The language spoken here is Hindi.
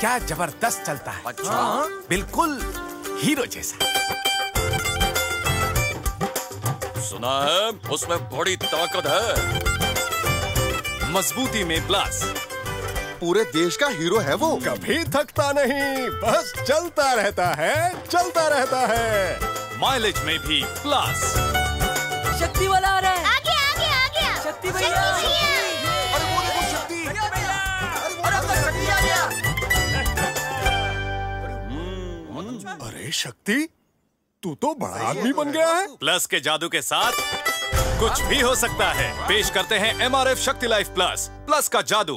क्या ज़बरदस्त चलता है। अच्छा। बिल्कुल हीरो जैसा। सुना है उसमें बड़ी ताकत है। मजबूती में प्लस पूरे देश का हीरो है वो। कभी थकता नहीं बस चलता रहता है चलता रहता है। माइलेज में भी प्लस शक्ति वाला आ रहा है। आ गया आ गया आ गया शक्ति भैया। अरे शक्ति तू तो बड़ा आदमी बन गया है। प्लस के जादू के साथ कुछ भी हो सकता है। पेश करते हैं एमआरएफ शक्ति लाइफ प्लस प्लस का जादू।